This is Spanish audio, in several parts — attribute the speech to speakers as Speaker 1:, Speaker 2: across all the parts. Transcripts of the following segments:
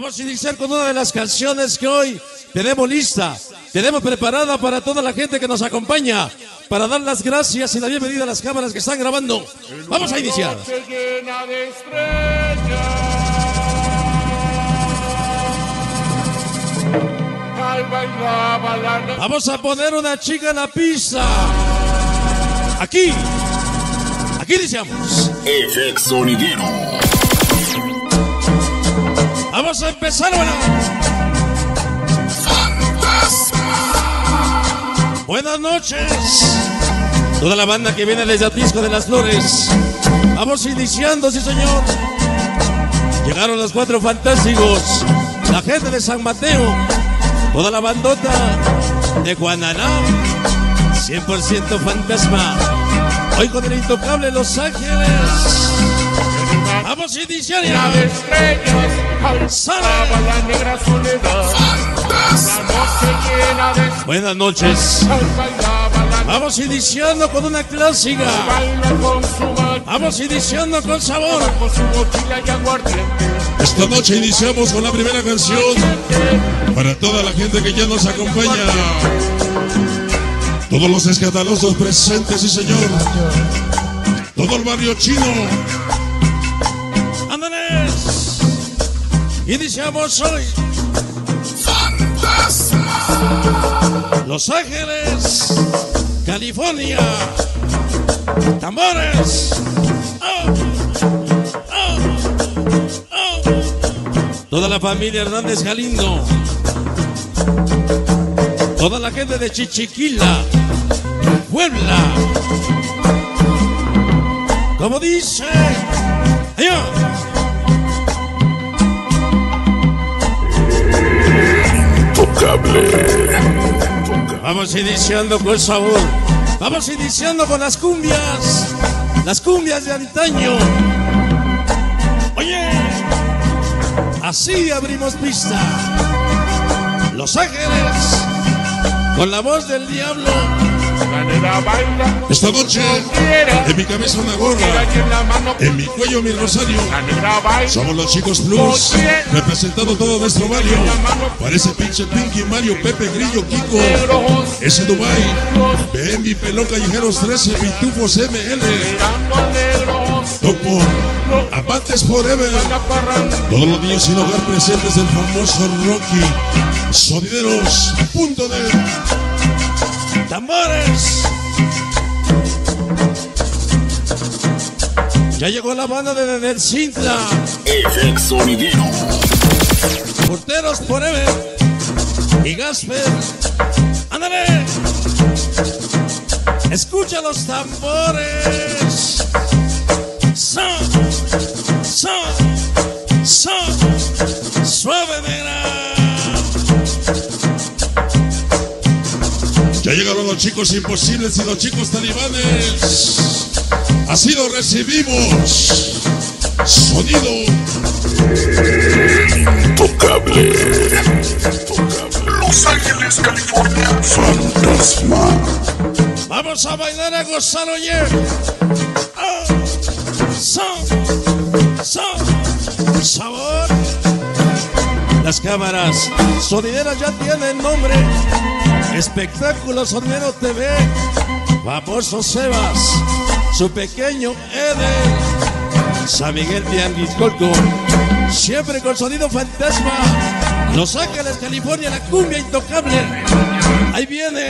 Speaker 1: Vamos a iniciar con una de las canciones que hoy tenemos lista, tenemos preparada para toda la gente que nos acompaña, para dar las gracias y la bienvenida a las cámaras que están grabando. Vamos a iniciar. Vamos a poner una chica en la pista. Aquí. Aquí iniciamos.
Speaker 2: FX Sonidero.
Speaker 1: Vamos a empezar, bueno. Buenas noches. Toda la banda que viene desde Atisco de las Flores. Vamos iniciando, sí señor. Llegaron los cuatro fantásticos. La gente de San Mateo. Toda la bandota de Guananá. 100% fantasma. Hoy con el intocable Los Ángeles. Vamos a iniciar
Speaker 3: Llena de
Speaker 1: ya.
Speaker 3: estrellas. La negra soledad. La.
Speaker 1: Buenas noches.
Speaker 3: La
Speaker 1: Vamos iniciando con una clásica. Vamos iniciando con sabor.
Speaker 3: y.
Speaker 4: Esta noche iniciamos con la primera canción para toda la gente que ya nos acompaña. Todos los escandalosos presentes, sí señor. Todo el barrio chino.
Speaker 1: ¡Ándanes! Iniciamos hoy. Los Ángeles, California. Tambores. Oh, oh, oh. Toda la familia Hernández Galindo. Toda la gente de Chichiquila, Puebla. Como dice. Vamos iniciando con sabor. Vamos iniciando con las cumbias. Las cumbias de antaño. Oye, así abrimos pista. Los Ángeles, con la voz del diablo.
Speaker 4: Esta noche en mi cabeza una gorra,
Speaker 3: en
Speaker 4: mi cuello mi rosario. Somos los chicos plus, representando todo nuestro barrio. Parece pinche Pinky, Mario, Pepe, Grillo, Kiko. Ese Dubai, ven mi pelón callejeros 13, pitufos ML. Topo, Amantes Forever. Todos los niños sin hogar presentes del famoso Rocky. Sonideros, punto de.
Speaker 1: Tambores. Ya llegó la banda de Nenel Cinta.
Speaker 2: FX Sonidero.
Speaker 1: Porteros Forever y Gasper. ¡Ándale! Escucha los tambores. Son,
Speaker 4: Ya llegaron los chicos imposibles y los chicos talibanes. Así lo recibimos. Sonido. Tocable. Los Ángeles, California. Fantasma.
Speaker 1: Vamos a bailar a gozar, oye. Ah, son, son, sabor. Las cámaras sonideras ya tienen nombre. Espectáculo Sonidero TV. Famoso Sebas. Su pequeño Eden. San Miguel Tianguiscolco. Siempre con sonido fantasma. Los Ángeles, California, la cumbia intocable. Ahí viene.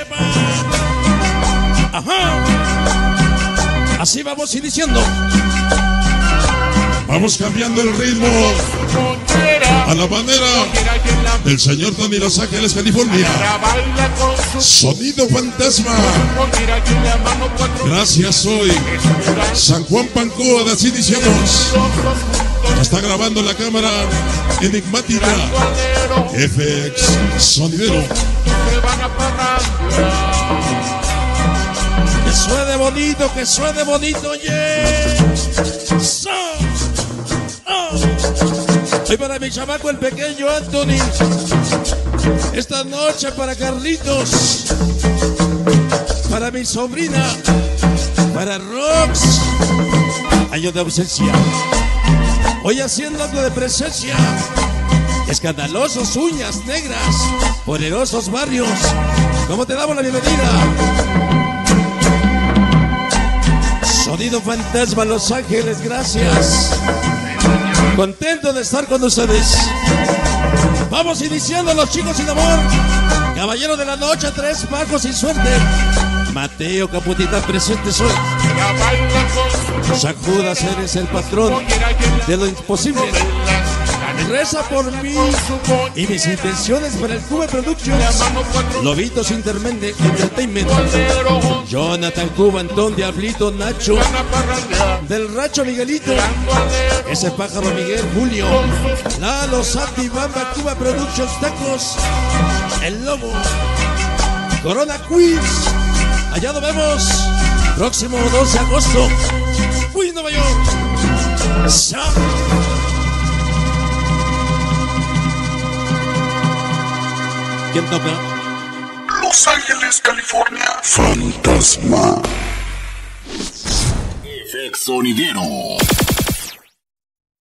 Speaker 1: ¡Epa! Ajá. Así vamos iniciando.
Speaker 4: Vamos cambiando el ritmo a la manera del señor Tony Los Ángeles, California. Sonido fantasma. Gracias hoy. San Juan Pancoa, de así iniciamos. Está grabando la cámara enigmática. FX Sonidero.
Speaker 3: Que
Speaker 1: suene bonito, que suene bonito, yeah. Hoy para mi chamaco el pequeño Anthony. Esta noche para Carlitos. Para mi sobrina. Para Rox. Año de ausencia. Hoy haciendo algo de presencia. Escandalosos uñas negras, poderosos barrios. ¿Cómo te damos la bienvenida? Sonido Fantasma Los Ángeles, gracias. Contento de estar con ustedes. Vamos iniciando los chicos sin amor. Caballero de la noche, tres pagos sin suerte. Mateo Caputita presente soy. San Judas eres el patrón de lo imposible. Reza por mí y mis intenciones para el Cube Productions. Lobitos Intermende Entertainment. Jonathan Cuba, Antón, Diablito, Nacho. Del Racho Miguelito. Ese pájaro Miguel Julio. Lalo, Santi, Bamba, Cuba Productions, Tacos. El Lobo. Corona Quiz. Allá nos vemos. Próximo 12 de agosto. Uy, Nueva York. Chao. ¿Quién toca?
Speaker 2: Los Ángeles, California. Fantasma. FX Sonidero.